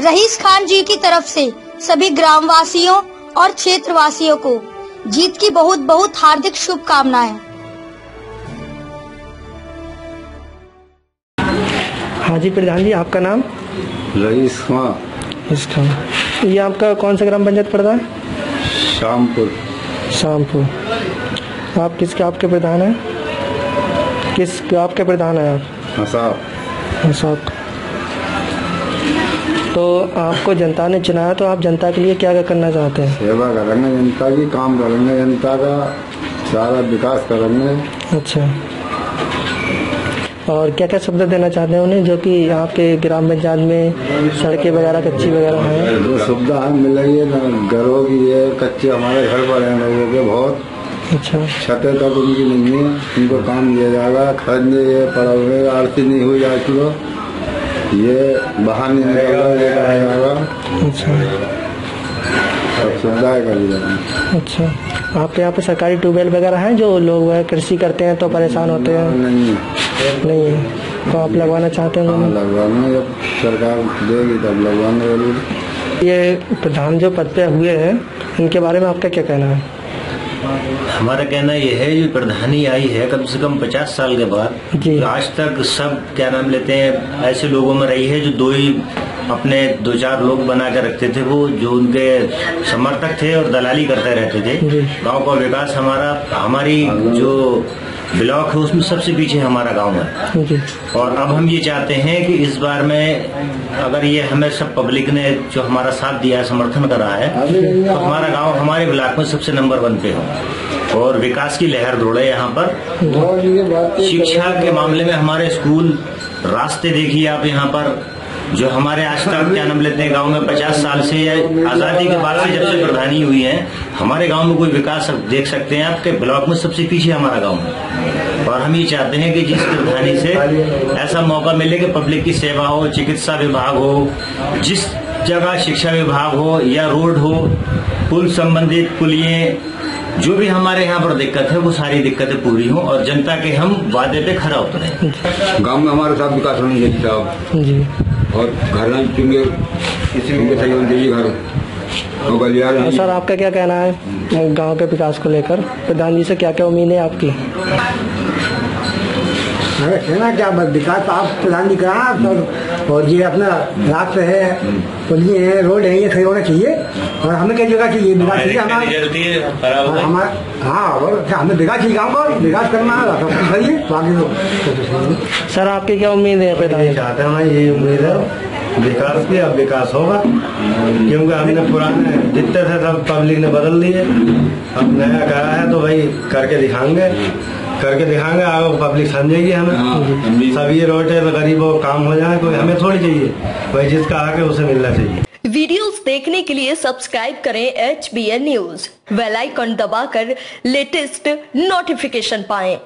Rice Khan जी की तरफ़ से सभी ग्रामवासियों और क्षेत्रवासियों को जीत की बहुत बहुत हार्दिक शुभकामनाएँ। हाँ जी प्रधान जी आपका नाम? रईस खां इसका ये आपका कौन सा ग्राम पंचायत पड़ता है शामपुर। शामपुर। आप किसके आपके प्रधान हैं? किस आपके प्रधान हैं आप? हसाब हाँ, साहब। तो आपको जनता ने चुनाया तो आप जनता के लिए क्या करना चाहते हैं? सेवा करेंगे जनता की काम करेंगे जनता का सारा विकास करेंगे। अच्छा। और क्या क्या सुविधा देना चाहते हैं उन्हें जो कि आपके ग्राम पंचायत में सड़कें वगैरह कच्ची वगैरह हैं? जो सुविधा मिल रही है ना घरों की है कच्चे हमारे घर पर हैं लोगों के बहुत। अच्छा। छतें तक उनकी नहीं है उनको काम दिया जाएगा खरीदने पड़ा हुए आरती नहीं हुई आज तो ये बाहर नहीं अच्छा। सब अच्छा। आपके यहाँ पे सरकारी ट्यूबवेल वगैरह हैं जो लोग कृषि करते हैं तो परेशान होते हैं? नहीं। है नहीं है। तो आप लगवाना चाहते हैं हाँ, लगवाना जब सरकार देगी तब लगवाना ज़रूर ये प्रधान जो पद पे हुए हैं इनके बारे में आपका क्या कहना है? हमारा कहना यह है जो प्रधानी आई है कम से कम पचास साल के बाद। तो आज तक सब क्या नाम लेते हैं ऐसे लोगों में रही है जो दो ही अपने दो चार लोग बना के रखते थे वो जो उनके समर्थक थे और दलाली करते रहते थे। गाँव का विकास हमारा हमारी जो ब्लॉक है उसमें सबसे पीछे हमारा गाँव है और अब हम ये चाहते हैं कि इस बार में अगर ये हमें सब पब्लिक ने जो हमारा साथ दिया है समर्थन करा है तो हमारा गाँव हमारे ब्लॉक में सबसे नंबर वन पे हो। और विकास की लहर दौड़े यहाँ पर। शिक्षा के मामले में हमारे स्कूल रास्ते देखिए आप यहाँ पर। जो हमारे आज तक क्या नाम लेते हैं गाँव में पचास साल से या आज़ादी के बाद से जब से प्रधानी हुई है हमारे गाँव में कोई विकास आप देख सकते हैं आपके ब्लॉक में सबसे पीछे हमारा गाँव है। और हम ये चाहते हैं कि जिस प्रधानी से ऐसा मौका मिले कि पब्लिक की सेवा हो चिकित्सा विभाग हो जिस जगह शिक्षा विभाग हो या रोड हो पुल संबंधित पुलिये जो भी हमारे यहाँ पर दिक्कत है वो सारी दिक्कतें पूरी हो और जनता के हम वादे पे खरा उतरे। गाँव में हमारे साथ विकास होना चाहिए साहब जी। और घर नहीं चुनके किसी को सही होना चाहिए घर। तो सर आपका क्या कहना है? गाँव के विकास को लेकर। प्रधान जी से क्या क्या उम्मीद है आपकी? कहना क्या? विकास तो आप प्रधान जी करा और, ये अपना रास्ते है पुलिये है रोड है ये सही होना चाहिए। और हमें कई जगह चाहिए विकास चाहिए हमारा। और हमारा हाँ और क्या हमें विकास चाहिए गाँव का विकास करना है सब कुछ सही है बाकी तो है सर आपकी क्या उम्मीद है? चाहते हैं यही उम्मीद है। विकास की अब विकास होगा। क्योंकि हमने पुराने जितने थे सब पब्लिक ने बदल दिए अब नया करा है तो भाई करके दिखाएँगे। करके दिखाएँगे आगे पब्लिक समझेगी हमें। सब ये रोटे तो गरीबों काम हो जाए कोई हमें थोड़ी चाहिए। भाई जिसका आके उसे मिलना चाहिए। वीडियोस देखने के लिए सब्सक्राइब करें H B N news bell icon दबाकर लेटेस्ट नोटिफिकेशन पाएँ।